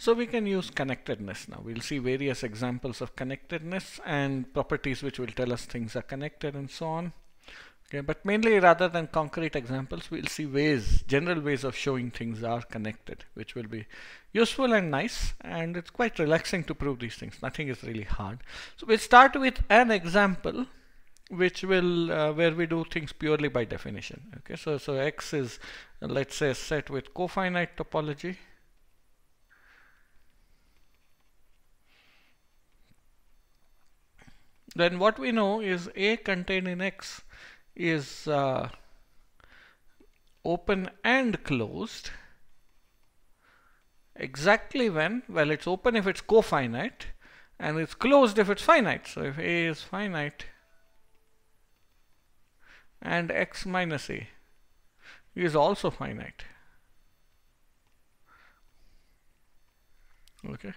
So we can use connectedness now. We'll see various examples of connectedness and properties which will tell us things are connected and so on. Okay, but mainly rather than concrete examples, we'll see ways, general ways of showing things are connected, which will be useful and nice. And it's quite relaxing to prove these things. Nothing is really hard. So we'll start with an example which will uh, where we do things purely by definition okay so so x is uh, let's say set with cofinite topology then what we know is A contained in X is uh, open and closed. Exactly when? Well it's open if it's cofinite and it's closed if it's finite. So if A is finite and X minus A is also finite okay.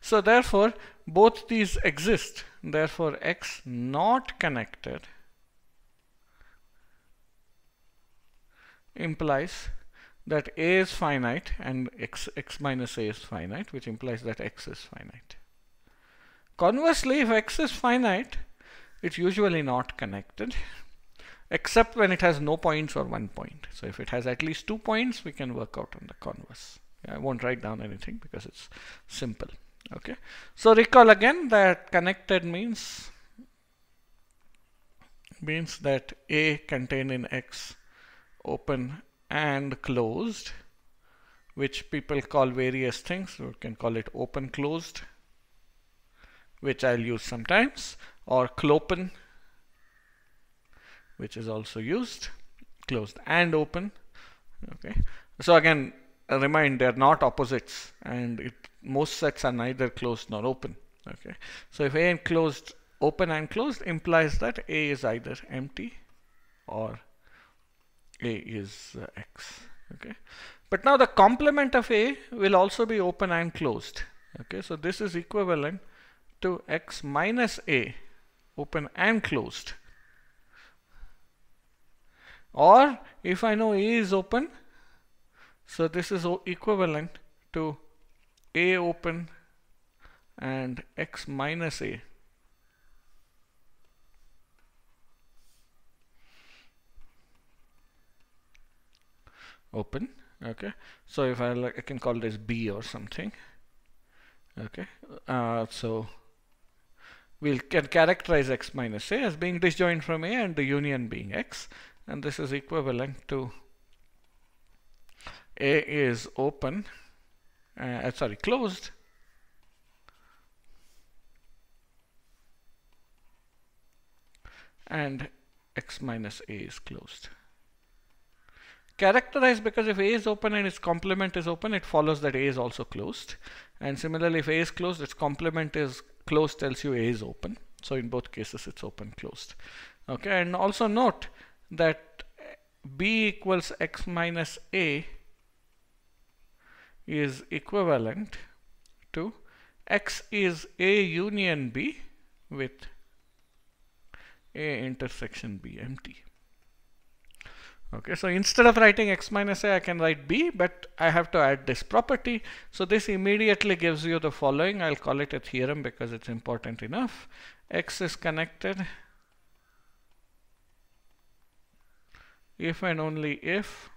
So therefore both these exist. Therefore x not connected implies that a is finite and x x minus a is finite which implies that x is finite. Conversely if x is finite it's usually not connected except when it has no points or one point. So if it has at least two points we can work out on the converse I won't write down anything because it's simple. Okay. So recall again that connected means means that A contained in X open and closed which people call various things. We can call it open closed which I'll use sometimes or clopen which is also used closed and open okay so again remind they're not opposites and it, most sets are neither closed nor open okay? So if a and closed open and closed implies that a is either empty or a is uh, x okay? But now the complement of a will also be open and closed okay? So this is equivalent to x minus a open and closed. Or if I know a is open so this is equivalent to A open and X minus A. Open. Okay. So if I like, I can call this B or something. Okay. Uh, so we can characterize X minus A as being disjoint from A and the union being X. And this is equivalent to a is open, uh, sorry, closed. And x minus a is closed. Characterized because if a is open and its complement is open, it follows that a is also closed. And similarly, if a is closed, its complement is closed tells you a is open. So in both cases, it's open closed. Okay, and also note that b equals x minus a is equivalent to x is a union b with a intersection b empty. Okay, so instead of writing x minus a, I can write b, but I have to add this property. So this immediately gives you the following. I'll call it a theorem because it's important enough. x is connected if and only if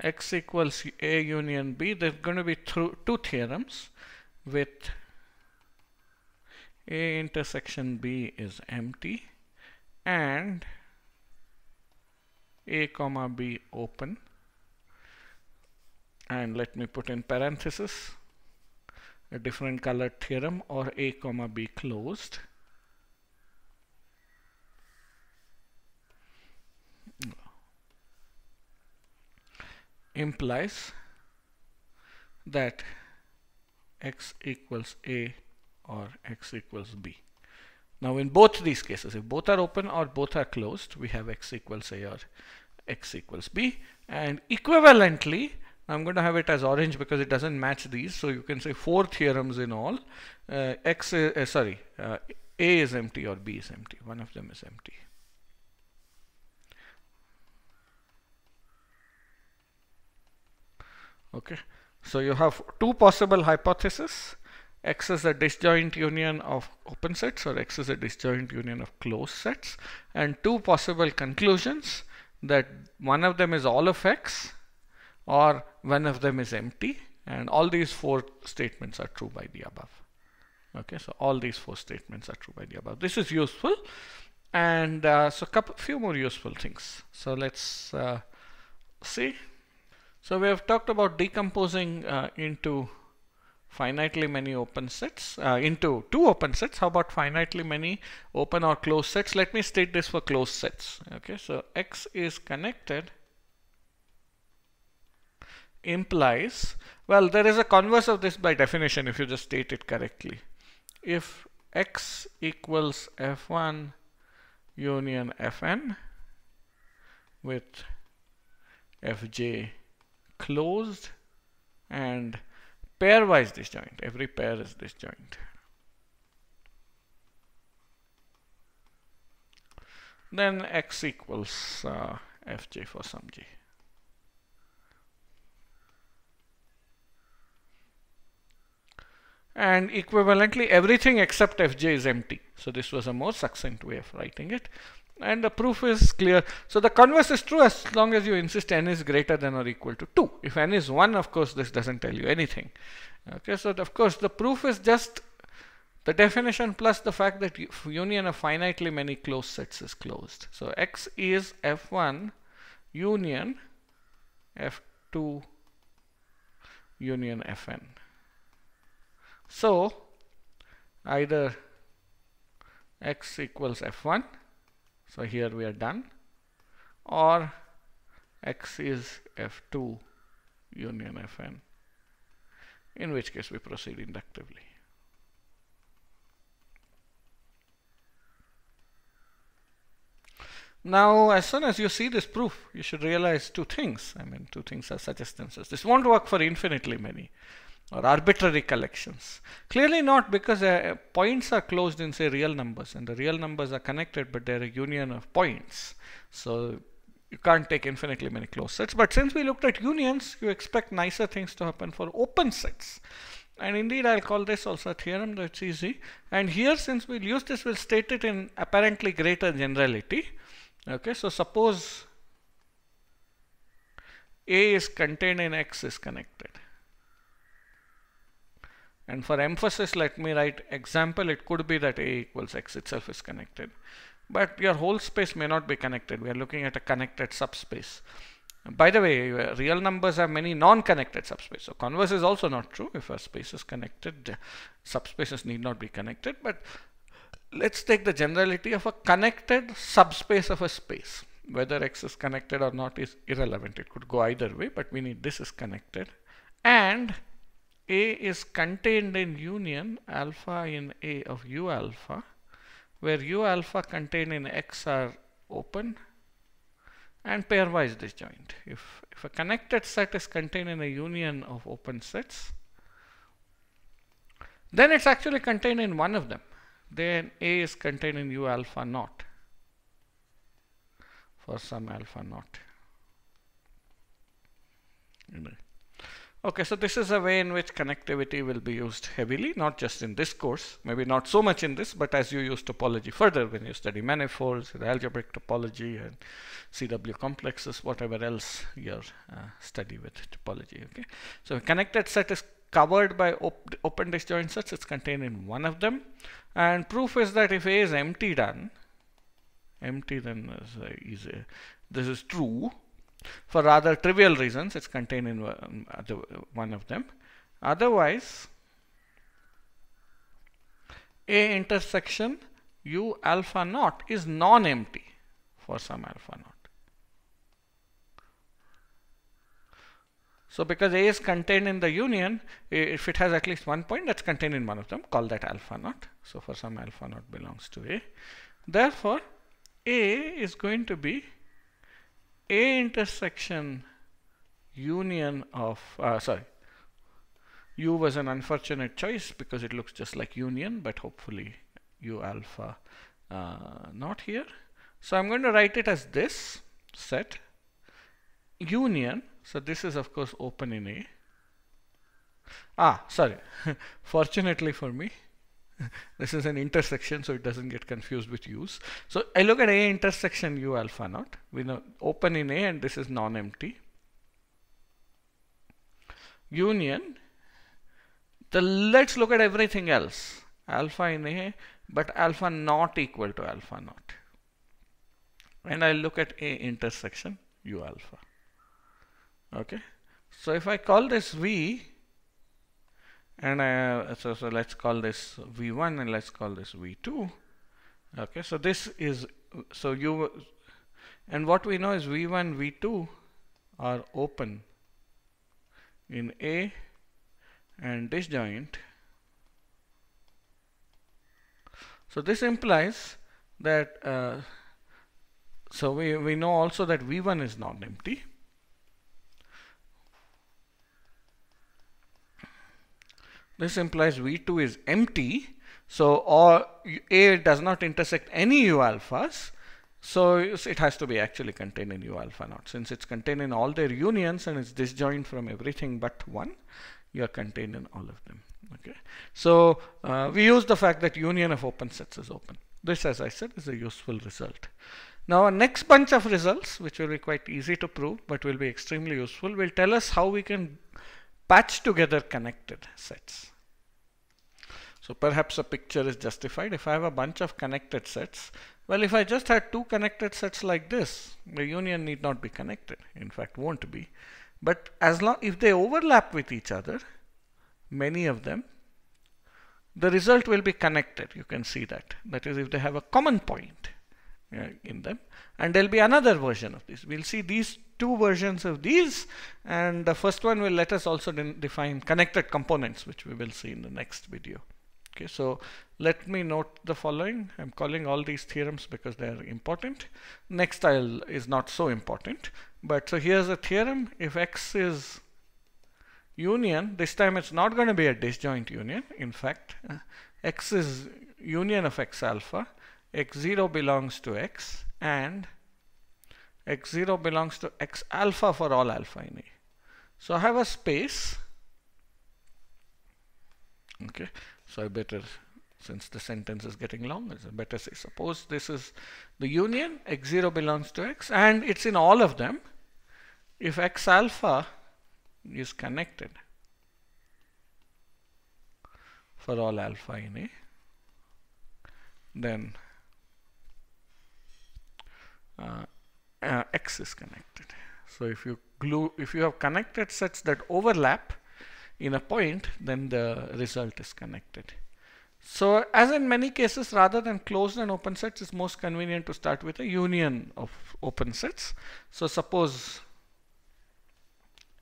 x equals a union b there's going to be two theorems with a intersection b is empty and a comma b open. And let me put in parenthesis a different colored theorem or a comma b closed implies that x equals a or x equals b. Now in both these cases, if both are open or both are closed, we have x equals a or x equals b. And equivalently, I'm going to have it as orange because it doesn't match these. So you can say four theorems in all. Uh, x, is, uh, sorry, uh, a is empty or b is empty. One of them is empty. Okay. So you have two possible hypotheses. X is a disjoint union of open sets or X is a disjoint union of closed sets and two possible conclusions that one of them is all of X or one of them is empty and all these four statements are true by the above. Okay, so all these four statements are true by the above. This is useful and uh, so a few more useful things. So let's uh, see. So we have talked about decomposing uh, into finitely many open sets uh, into two open sets. How about finitely many open or closed sets? Let me state this for closed sets. Okay, so X is connected implies, well, there is a converse of this by definition if you just state it correctly. If X equals F1 union Fn with Fj closed and pairwise disjoint. Every pair is disjoint. Then x equals uh, fj for some j. And equivalently, everything except fj is empty. So this was a more succinct way of writing it and the proof is clear. So the converse is true as long as you insist n is greater than or equal to 2. If n is 1, of course, this doesn't tell you anything. Okay, so of course, the proof is just the definition plus the fact that union of finitely many closed sets is closed. So X is F1 union F2 union Fn. So either X equals F1 so here we are done or x is f2 union fn in which case we proceed inductively. Now, as soon as you see this proof, you should realize two things. I mean, two things are such instances. This won't work for infinitely many or arbitrary collections. Clearly not because uh, points are closed in say real numbers and the real numbers are connected but they're a union of points. So you can't take infinitely many closed sets. But since we looked at unions, you expect nicer things to happen for open sets. And indeed, I'll call this also a theorem, that's easy. And here, since we'll use this, we'll state it in apparently greater generality. Okay, so suppose A is contained in X is connected. And for emphasis, let me write example. It could be that A equals X itself is connected. But your whole space may not be connected. We are looking at a connected subspace. By the way, real numbers have many non-connected subspaces. So converse is also not true. If a space is connected, subspaces need not be connected. But let's take the generality of a connected subspace of a space. Whether X is connected or not is irrelevant. It could go either way, but we need this is connected. And a is contained in union alpha in A of U alpha, where U alpha contained in X are open and pairwise disjoint. If, if a connected set is contained in a union of open sets, then it's actually contained in one of them. Then A is contained in U alpha naught for some alpha naught. Okay, so this is a way in which connectivity will be used heavily, not just in this course, maybe not so much in this, but as you use topology further when you study manifolds, algebraic topology and CW complexes, whatever else you uh, study with topology. Okay, so a connected set is covered by op open disjoint sets, it's contained in one of them. And proof is that if A is empty done, empty then is, uh, easy. this is true, for rather trivial reasons, it's contained in um, one of them. Otherwise, A intersection U alpha naught is non-empty for some alpha naught. So because A is contained in the union, if it has at least one point that's contained in one of them, call that alpha naught. So for some alpha naught belongs to A. Therefore, A is going to be a intersection union of, uh, sorry, U was an unfortunate choice because it looks just like union, but hopefully U alpha uh, not here. So I'm going to write it as this set union. So this is of course open in A Ah, sorry. Fortunately for me, this is an intersection, so it doesn't get confused with U's. So I look at A intersection U alpha naught. We know open in A and this is non-empty. Union. The let's look at everything else. Alpha in A, but alpha not equal to alpha naught. And I look at A intersection U alpha. Okay. So if I call this V, and I, so, so let's call this V1 and let's call this V2. Okay, so this is, so you, and what we know is V1, V2 are open in A and disjoint. So this implies that, uh, so we, we know also that V1 is non-empty. This implies V2 is empty. So or A does not intersect any U alphas. So it has to be actually contained in U alpha naught. Since it's contained in all their unions and it's disjoint from everything but one, you are contained in all of them. Okay. So uh, we use the fact that union of open sets is open. This, as I said, is a useful result. Now, our next bunch of results, which will be quite easy to prove, but will be extremely useful, will tell us how we can patch together connected sets. So perhaps a picture is justified. If I have a bunch of connected sets, well, if I just had two connected sets like this, the union need not be connected. In fact, won't be. But as long if they overlap with each other, many of them, the result will be connected. You can see that. That is, if they have a common point in them, and there'll be another version of this. We'll see these two versions of these and the first one will let us also define connected components which we will see in the next video. Okay, so let me note the following. I'm calling all these theorems because they are important. Next I'll is not so important. But so here's a theorem. If X is union, this time it's not going to be a disjoint union. In fact, uh, X is union of X alpha. X0 belongs to X and x0 belongs to x alpha for all alpha in A. So I have a space. Okay, so I better, since the sentence is getting long, I better say, suppose this is the union, x0 belongs to x, and it's in all of them. If x alpha is connected for all alpha in A, then uh, uh, X is connected. So if you glue, if you have connected sets that overlap in a point, then the result is connected. So as in many cases, rather than closed and open sets, it's most convenient to start with a union of open sets. So suppose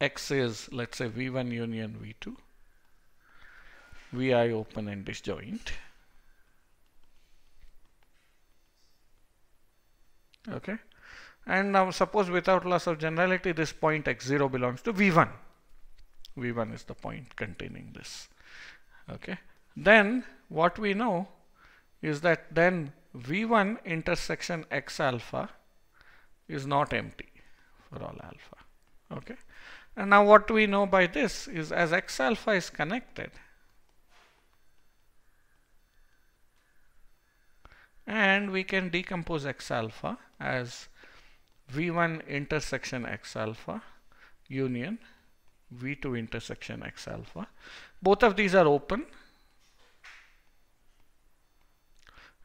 X is, let's say, V1 union V2, Vi open and disjoint. Okay. And now suppose without loss of generality, this point x0 belongs to V1. V1 is the point containing this. Okay. Then what we know is that then V1 intersection x alpha is not empty for all alpha. Okay. And now what we know by this is as x alpha is connected and we can decompose x alpha as V1 intersection X alpha union V2 intersection X alpha. Both of these are open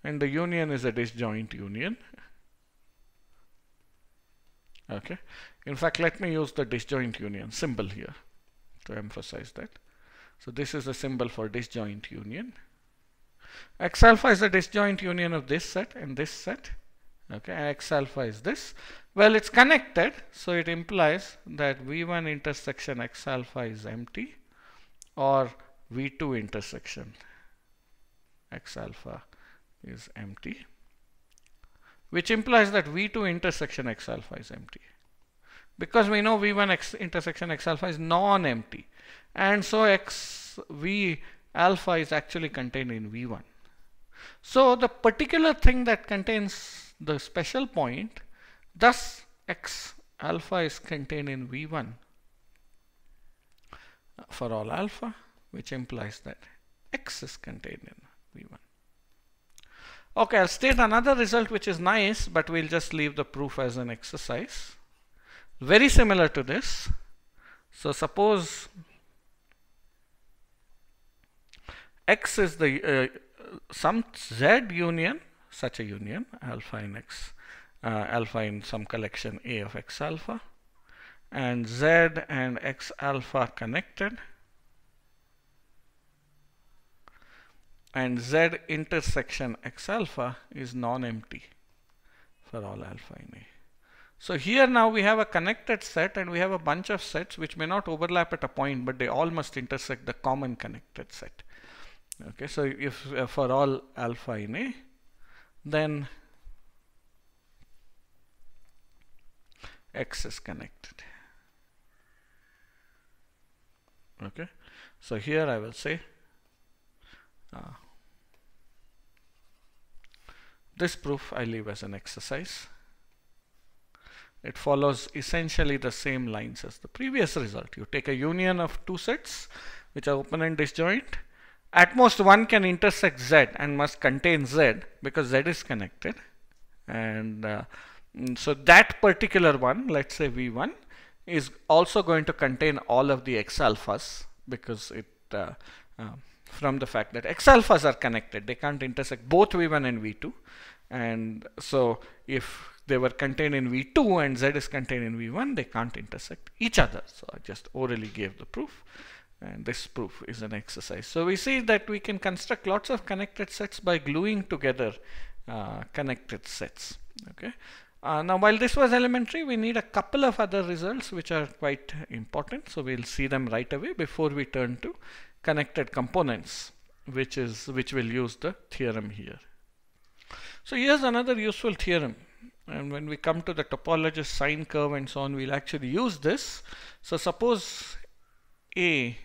and the union is a disjoint union. Okay. In fact, let me use the disjoint union symbol here to emphasize that. So this is a symbol for disjoint union. X alpha is a disjoint union of this set and this set. Okay, X alpha is this. Well, it's connected, so it implies that V1 intersection X alpha is empty or V2 intersection X alpha is empty, which implies that V2 intersection X alpha is empty. Because we know V1 X intersection X alpha is non-empty, and so X V alpha is actually contained in V1. So the particular thing that contains the special point Thus, x alpha is contained in V1 for all alpha, which implies that X is contained in V1. Okay, I'll state another result which is nice, but we'll just leave the proof as an exercise. Very similar to this. So suppose X is the uh, some Z union, such a union, alpha in X, uh, alpha in some collection A of X alpha, and Z and X alpha connected and Z intersection X alpha is non-empty for all alpha in A. So here now we have a connected set and we have a bunch of sets which may not overlap at a point but they all must intersect the common connected set. Okay, so if uh, for all alpha in A then X is connected. Okay, so here I will say uh, this proof I leave as an exercise. It follows essentially the same lines as the previous result. You take a union of two sets which are open and disjoint. At most one can intersect Z and must contain Z because Z is connected. And uh, mm, so that particular one, let's say V1, is also going to contain all of the X alphas because it uh, uh, from the fact that X alphas are connected. They can't intersect both V1 and V2. And so if they were contained in V2 and Z is contained in V1, they can't intersect each other. So I just orally gave the proof. And this proof is an exercise. So we see that we can construct lots of connected sets by gluing together uh, connected sets. Okay. Uh, now while this was elementary, we need a couple of other results which are quite important. So we'll see them right away before we turn to connected components which is which will use the theorem here. So here's another useful theorem and when we come to the topologist sine curve and so on we'll actually use this. So suppose A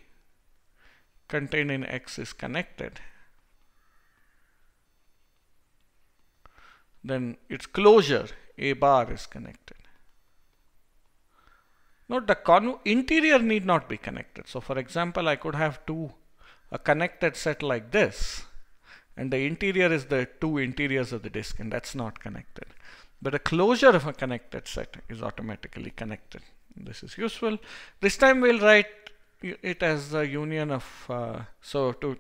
contained in X is connected then its closure A bar is connected. Note the interior need not be connected. So for example, I could have two a connected set like this and the interior is the two interiors of the disk and that's not connected. But a closure of a connected set is automatically connected. This is useful. This time we'll write it as the union of, uh, so to,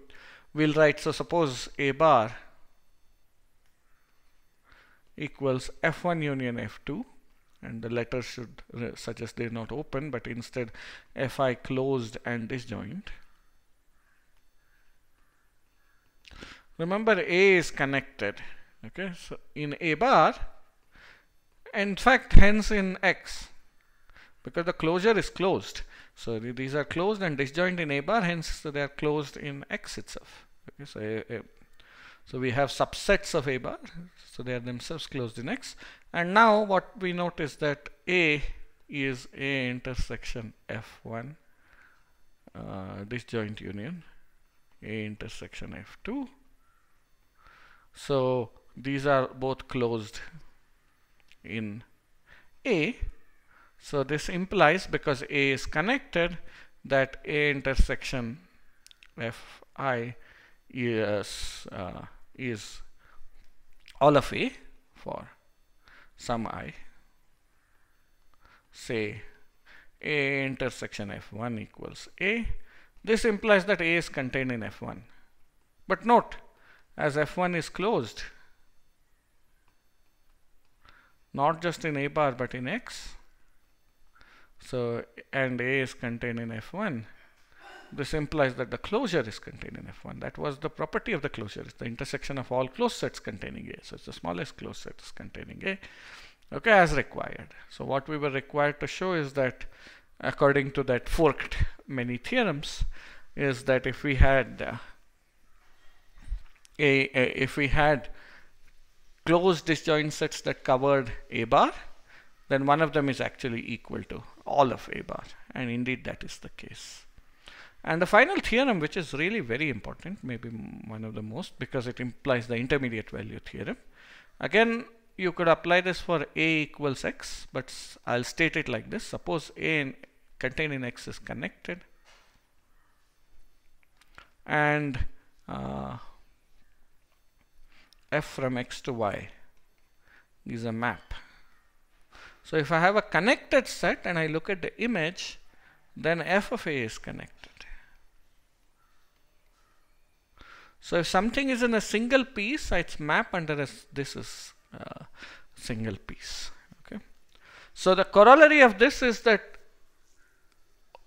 we'll write, so suppose A bar equals F1 union F2 and the letter should suggest they're not open but instead fi closed and disjoint. Remember a is connected okay? So in a bar in fact hence in x because the closure is closed so these are closed and disjoint in a bar hence so they are closed in x itself. Okay so a, a, so we have subsets of a bar so they are themselves closed in x. And now what we notice that A is A intersection F1 uh, disjoint union A intersection F2 so these are both closed in A so this implies because A is connected that A intersection Fi is uh, is all of A for some i. Say a intersection f1 equals a. This implies that a is contained in f1 but note as f1 is closed not just in a bar but in x so and a is contained in f1 this implies that the closure is contained in F1. That was the property of the closure. It's the intersection of all closed sets containing A. So it's the smallest closed set is containing A. Okay, as required. So what we were required to show is that according to that forked many theorems is that if we had uh, a, a if we had closed disjoint sets that covered A bar then one of them is actually equal to all of A bar and indeed that is the case. And the final theorem, which is really very important, maybe one of the most, because it implies the intermediate value theorem. Again, you could apply this for A equals X, but I'll state it like this. Suppose A in, contained in X is connected. and uh, f from x to y is a map. So if I have a connected set and I look at the image, then f of a is connected. So if something is in a single piece, its map under a, this is a single piece. Okay. So the corollary of this is that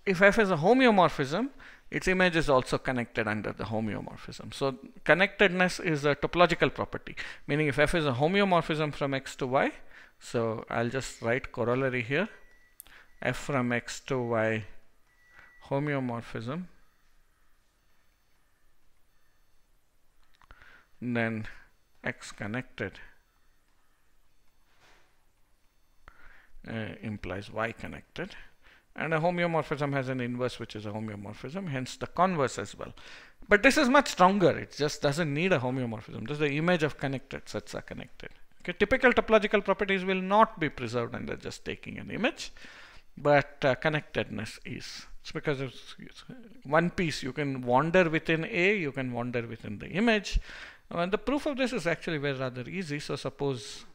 if f is a homeomorphism, its image is also connected under the homeomorphism. So connectedness is a topological property, meaning if f is a homeomorphism from x to y, so I'll just write corollary here, f from x to y homeomorphism, then x connected uh, implies y connected. And a homeomorphism has an inverse which is a homeomorphism hence the converse as well. But this is much stronger. It just doesn't need a homeomorphism. Is the image of connected sets are connected okay typical topological properties will not be preserved under just taking an image but uh, connectedness is. It's because it's, it's, one piece. You can wander within a you can wander within the image. And the proof of this is actually very rather easy. So suppose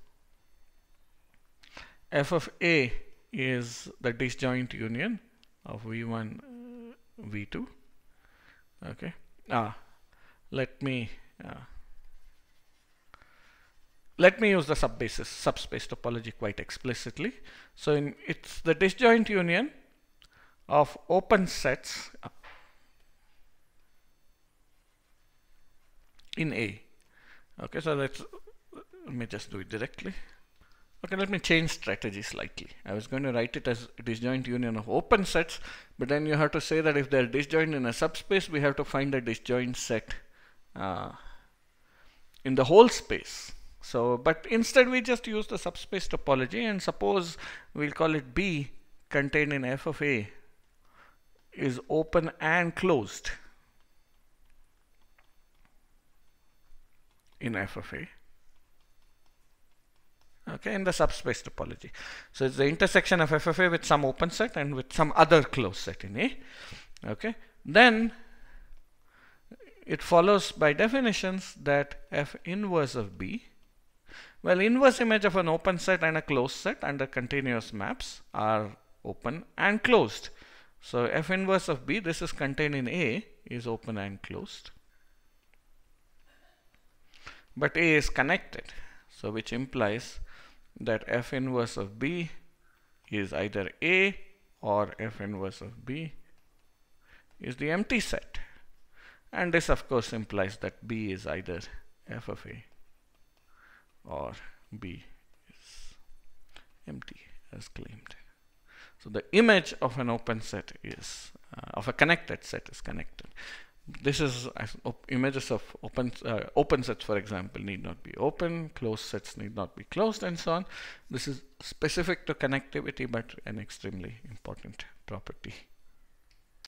f of a is the disjoint union of v1 uh, v2 okay. Ah let me uh, let me use the subbasis subspace topology quite explicitly so in, it's the disjoint union of open sets in A okay so let's let me just do it directly Okay, let me change strategy slightly. I was going to write it as disjoint union of open sets, but then you have to say that if they're disjoint in a subspace, we have to find a disjoint set uh, in the whole space. So, but instead we just use the subspace topology and suppose we'll call it B contained in f of A is open and closed in f of A. Okay in the subspace topology. So it's the intersection of f of a with some open set and with some other closed set in a. Okay then it follows by definitions that f inverse of b well inverse image of an open set and a closed set under continuous maps are open and closed. So f inverse of b this is contained in a is open and closed. But a is connected. So which implies that f inverse of b is either A or f inverse of b is the empty set. And this of course implies that b is either f of a or b is empty as claimed. So the image of an open set is uh, of a connected set is connected. This is images of open uh, open sets for example need not be open closed sets need not be closed and so on. This is specific to connectivity but an extremely important property